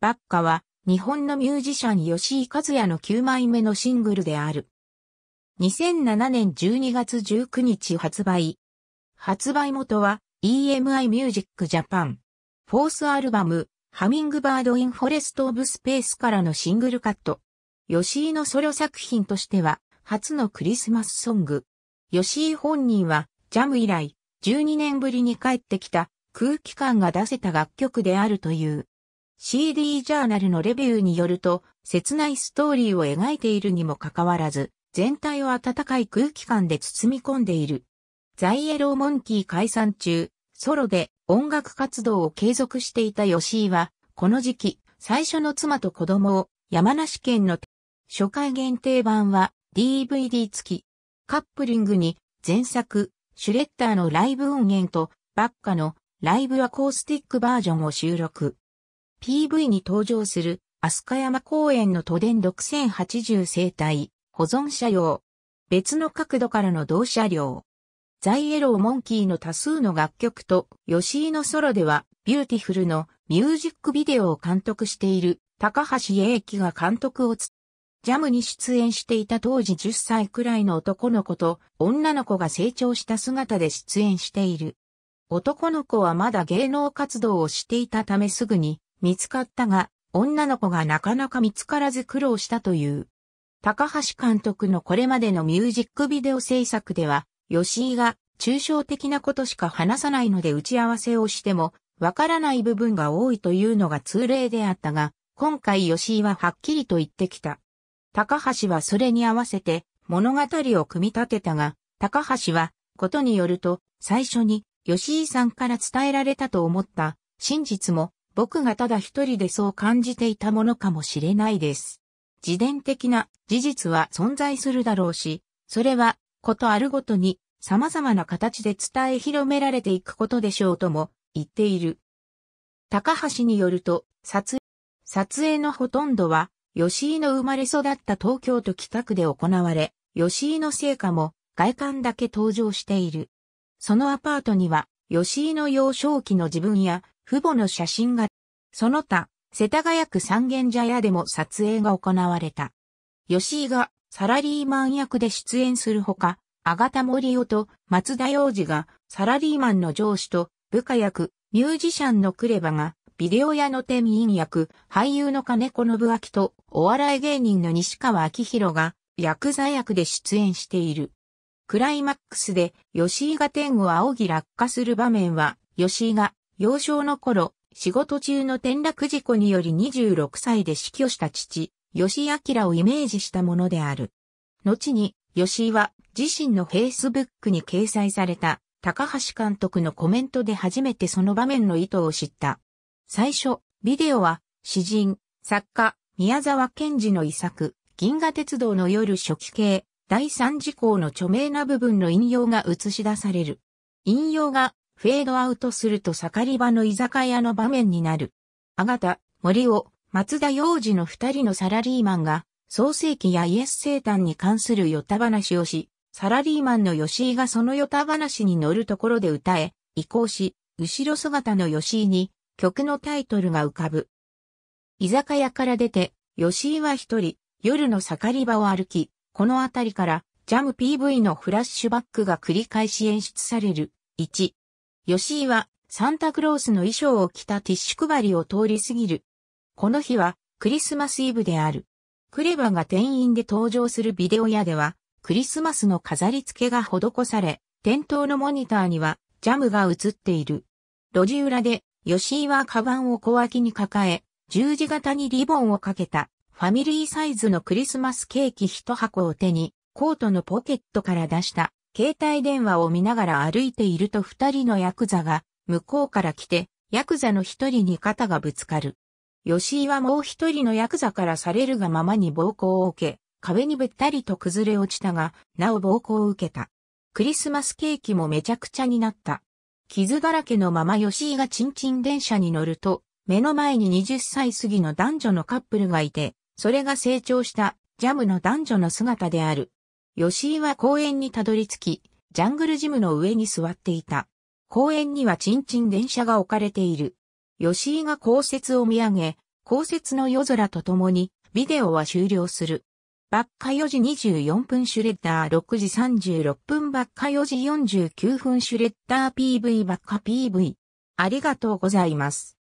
バッカは日本のミュージシャン吉井和也の9枚目のシングルである。2007年12月19日発売。発売元は EMI Music Japan。フォースアルバム、ハミングバード・イン・フォレスト・オブ・スペースからのシングルカット。吉井のソロ作品としては、初のクリスマスソング。吉井本人は、ジャム以来、12年ぶりに帰ってきた空気感が出せた楽曲であるという。CD ジャーナルのレビューによると、切ないストーリーを描いているにもかかわらず、全体を温かい空気感で包み込んでいる。ザイエローモンキー解散中、ソロで音楽活動を継続していた吉井は、この時期、最初の妻と子供を山梨県の初回限定版は DVD 付き。カップリングに前作、シュレッダーのライブ音源とバッカのライブアコースティックバージョンを収録。PV に登場する飛鳥山公園の都電6080生態保存車両。別の角度からの同車両。 THE YELLOW MONKEY の多数の楽曲と、吉井のソロでは、 BEAUTIFUL のミュージックビデオを監督している、高橋英樹が監督をつ、ジャムに出演していた当時10歳くらいの男の子と、女の子が成長した姿で出演している。男の子はまだ芸能活動をしていたためすぐに見つかったが、女の子がなかなか見つからず苦労したという。高橋監督のこれまでのミュージックビデオ制作では、吉井が抽象的なことしか話さないので打ち合わせをしてもわからない部分が多いというのが通例であったが、今回吉井ははっきりと言ってきた。高橋はそれに合わせて物語を組み立てたが、高橋はことによると最初に吉井さんから伝えられたと思った真実も僕がただ一人でそう感じていたものかもしれないです。自伝的な事実は存在するだろうし、それはことあるごとに様々な形で伝え広められていくことでしょうとも言っている。高橋によると、撮影、撮影のほとんどは、吉井の生まれ育った東京都北区で行われ、吉井の成果も外観だけ登場している。そのアパートには、吉井の幼少期の自分や父母の写真が、その他、世田谷区三軒茶屋でも撮影が行われた。吉井がサラリーマン役で出演するほか、アガタモリオと松田洋二がサラリーマンの上司と部下役、ミュージシャンのクレバがビデオ屋の店員役、俳優の金子信明とお笑い芸人の西川明宏がヤクザ役で出演している。クライマックスで吉井が天を仰ぎ落下する場面は、吉井が幼少の頃、仕事中の転落事故により26歳で死去した父、吉井明をイメージしたものである。後に、吉井は自身のフェイスブックに掲載された高橋監督のコメントで初めてその場面の意図を知った。最初、ビデオは詩人、作家、宮沢賢治の遺作、銀河鉄道の夜初期系、第三次項の著名な部分の引用が映し出される。引用がフェードアウトすると盛り場の居酒屋の場面になる。あがた、森尾、松田洋二の二人のサラリーマンが、創世記やイエス生誕に関するヨタ話をし、サラリーマンの吉井がそのヨタ話に乗るところで歌え、移行し、後ろ姿の吉井に曲のタイトルが浮かぶ。居酒屋から出て、吉井は一人、夜の盛り場を歩き、この辺りからジャム PV のフラッシュバックが繰り返し演出される。1、吉井はサンタクロースの衣装を着たティッシュ配りを通り過ぎる。この日はクリスマスイブである。クレバが店員で登場するビデオ屋ではクリスマスの飾り付けが施され、店頭のモニターにはジャムが映っている。路地裏で吉井はカバンを小脇に抱え、十字型にリボンをかけたファミリーサイズのクリスマスケーキ一箱を手に、コートのポケットから出した携帯電話を見ながら歩いていると二人のヤクザが向こうから来て、ヤクザの一人に肩がぶつかる。吉井はもう一人のヤクザからされるがままに暴行を受け、壁にべったりと崩れ落ちたが、なお暴行を受けた。クリスマスケーキもめちゃくちゃになった。傷だらけのまま吉井がチンチン電車に乗ると、目の前に20歳過ぎの男女のカップルがいて、それが成長したジャムの男女の姿である。吉井は公園にたどり着き、ジャングルジムの上に座っていた。公園にはチンチン電車が置かれている。吉井が降雪を見上げ、降雪の夜空とともに、ビデオは終了する。バッカ4時24分シュレッダー6時36分バッカ4時49分シュレッダー PV バッカ PV。ありがとうございます。